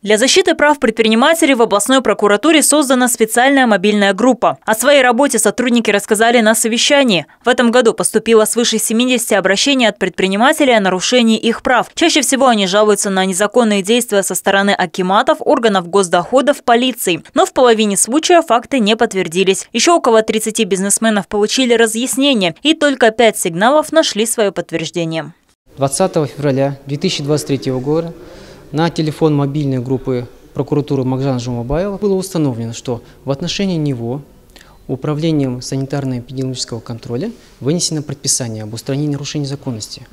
Для защиты прав предпринимателей в областной прокуратуре создана специальная мобильная группа. О своей работе сотрудники рассказали на совещании. В этом году поступило свыше 70 обращений от предпринимателей о нарушении их прав. Чаще всего они жалуются на незаконные действия со стороны акиматов, органов госдоходов, полиции. Но в половине случаев факты не подтвердились. Еще около 30 бизнесменов получили разъяснение, и только 5 сигналов нашли свое подтверждение. 20 февраля 2023 года на телефон мобильной группы прокуратуры Макжана Жумабаева было установлено, что в отношении него Управлением санитарно-эпидемиологического контроля вынесено предписание об устранении нарушений законности.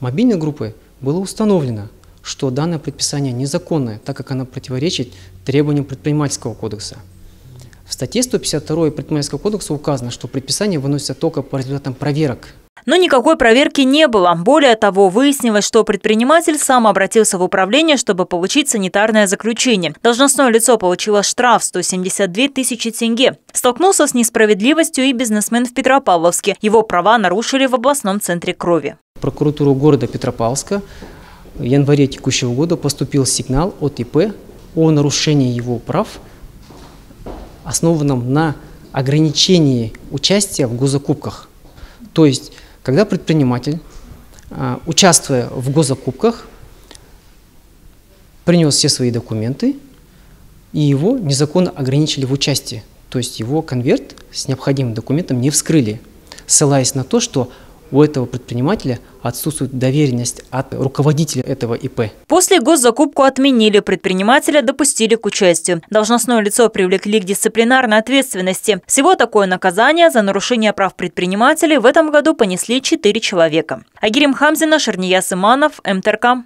Мобильной группой было установлено, что данное предписание незаконное, так как оно противоречит требованиям предпринимательского кодекса. В статье 152 предпринимательского кодекса указано, что предписание выносится только по результатам проверок но никакой проверки не было. Более того, выяснилось, что предприниматель сам обратился в управление, чтобы получить санитарное заключение. Должностное лицо получило штраф 172 тысячи тенге. Столкнулся с несправедливостью и бизнесмен в Петропавловске. Его права нарушили в областном центре крови. Прокуратуру города Петропавловска в январе текущего года поступил сигнал от ИП о нарушении его прав, основанном на ограничении участия в госзакупках. То есть когда предприниматель, а, участвуя в госзакупках, принес все свои документы, и его незаконно ограничили в участии. То есть его конверт с необходимым документом не вскрыли, ссылаясь на то, что у этого предпринимателя отсутствует доверенность от руководителя этого ИП. После госзакупку отменили, предпринимателя допустили к участию. Должностное лицо привлекли к дисциплинарной ответственности. Всего такое наказание за нарушение прав предпринимателей в этом году понесли четыре человека. Агирим Хамзина, Шерния Сыманов, МТРК.